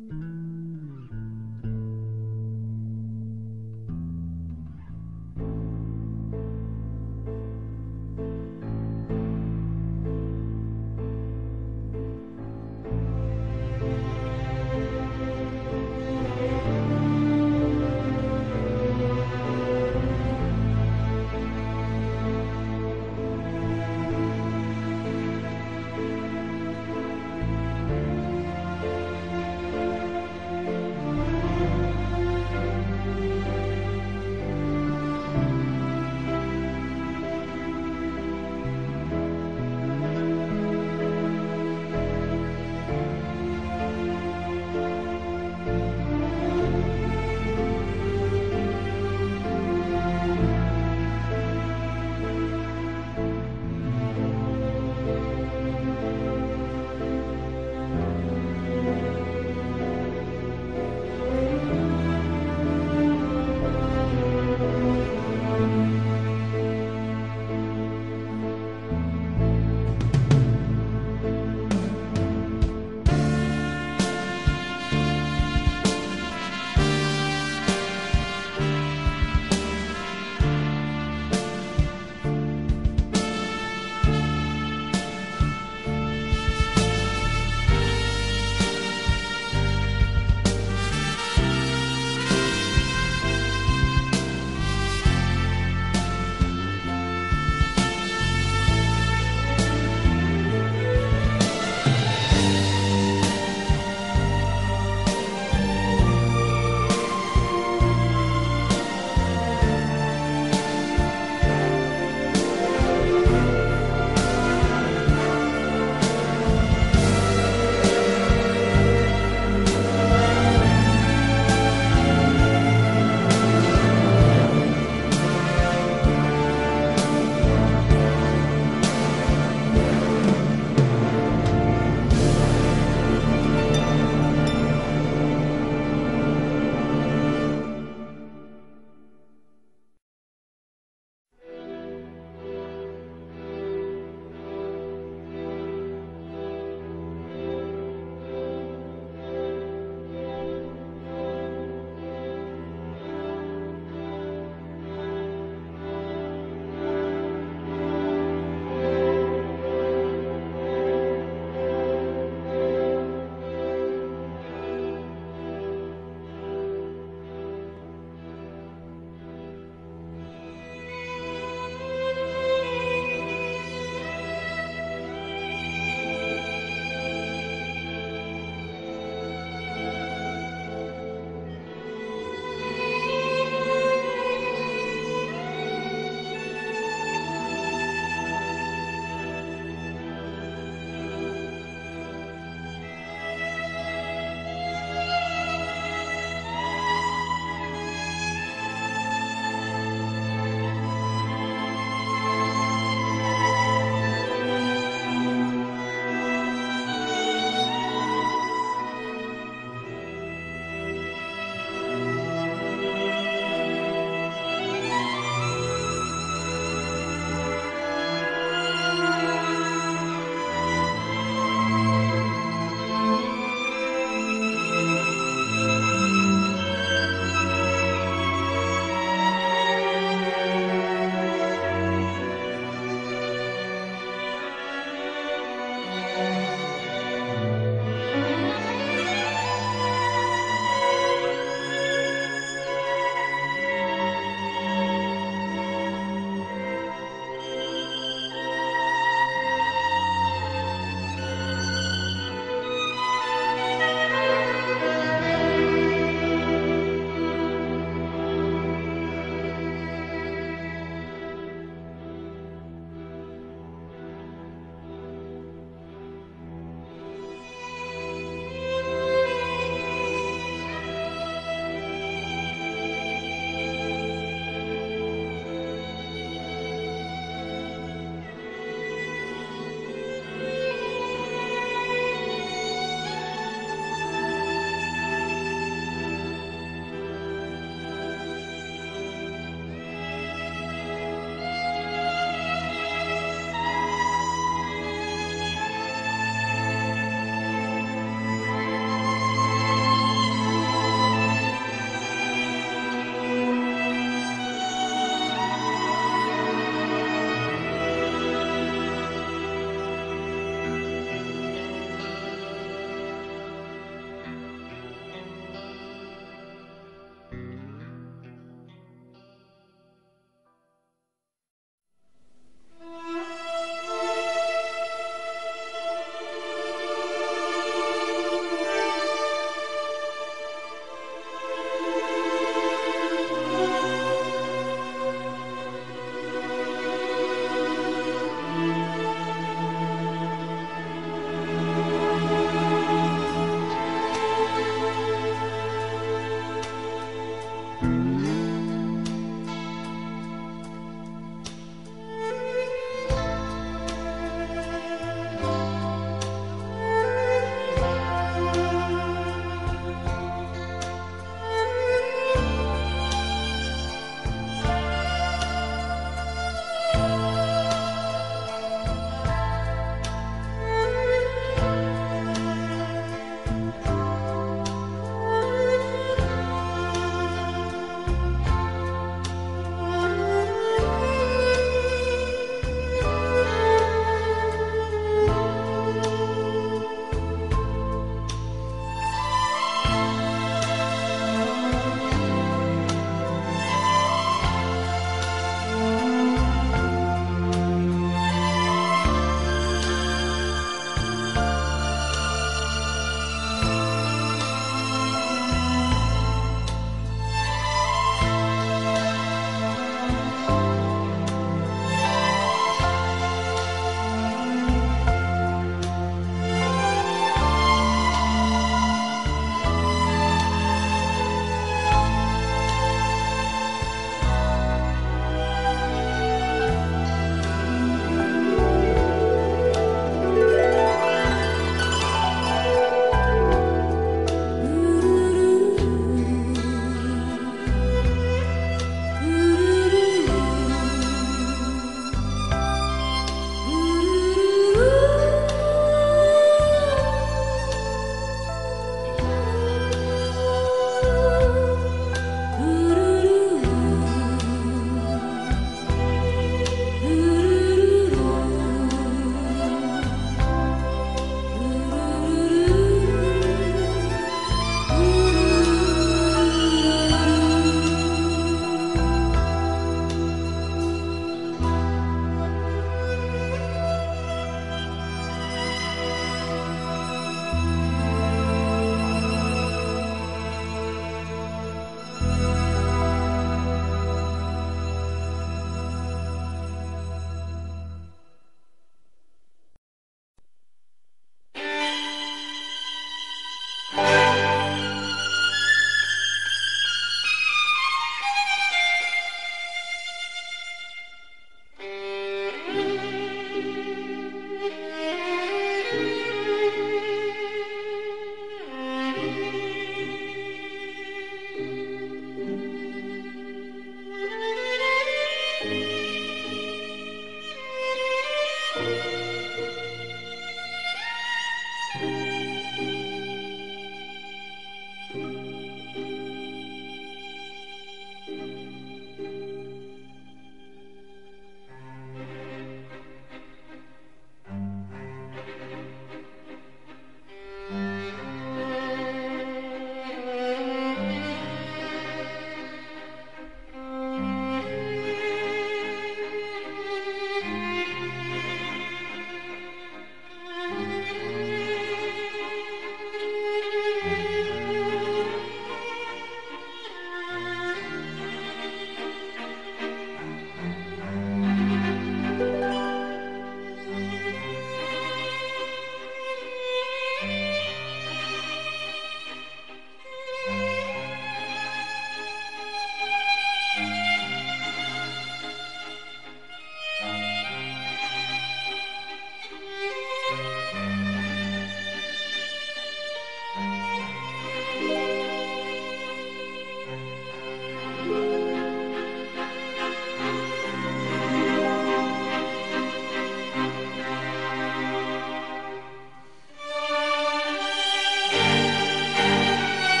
Mm-hmm.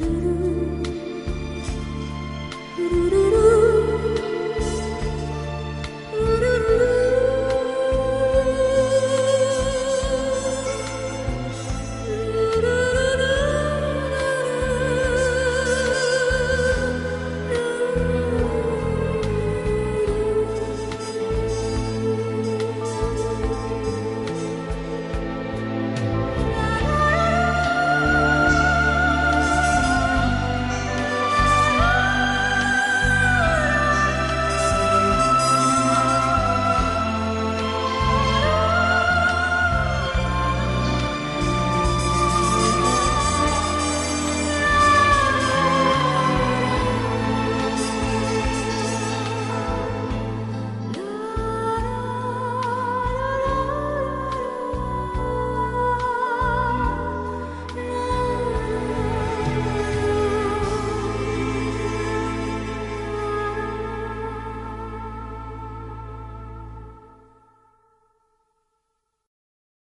do do